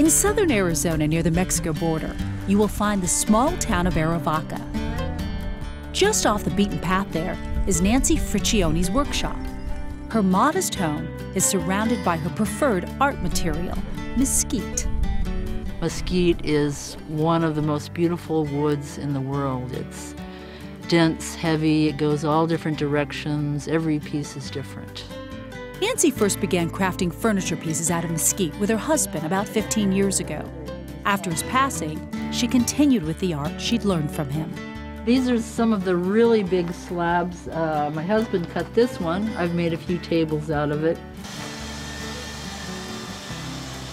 In southern Arizona near the Mexico border, you will find the small town of Arivaca. Just off the beaten path there is Nancy Friccione's workshop. Her modest home is surrounded by her preferred art material, mesquite. Mesquite is one of the most beautiful woods in the world. It's dense, heavy, it goes all different directions, every piece is different. Nancy first began crafting furniture pieces out of mesquite with her husband about 15 years ago. After his passing, she continued with the art she'd learned from him. These are some of the really big slabs. Uh, my husband cut this one. I've made a few tables out of it.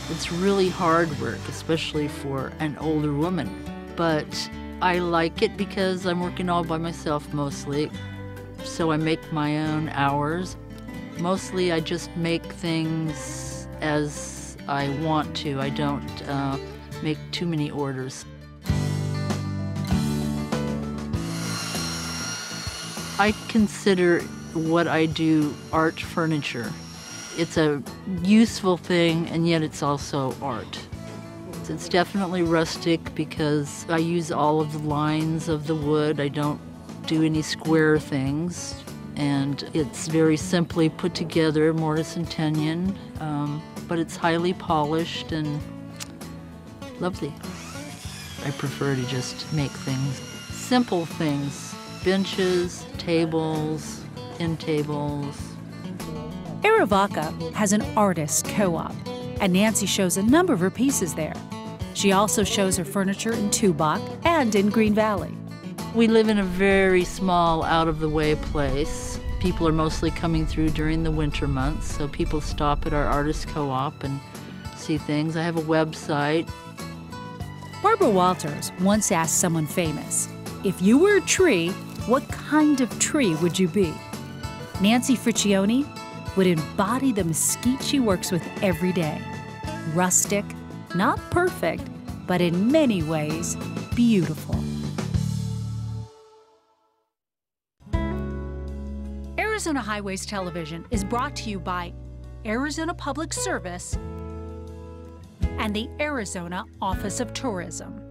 It's really hard work, especially for an older woman. But I like it because I'm working all by myself mostly. So I make my own hours. Mostly I just make things as I want to. I don't uh, make too many orders. I consider what I do art furniture. It's a useful thing and yet it's also art. It's definitely rustic because I use all of the lines of the wood. I don't do any square things. And it's very simply put together, mortise and tenon, um, but it's highly polished and lovely. I prefer to just make things, simple things, benches, tables, end tables. Arivaca has an artist co-op, and Nancy shows a number of her pieces there. She also shows her furniture in Tubac and in Green Valley. We live in a very small, out of the way place. People are mostly coming through during the winter months, so people stop at our artist co op and see things. I have a website. Barbara Walters once asked someone famous, If you were a tree, what kind of tree would you be? Nancy Friccione would embody the mesquite she works with every day rustic, not perfect, but in many ways, beautiful. Arizona Highways Television is brought to you by Arizona Public Service and the Arizona Office of Tourism.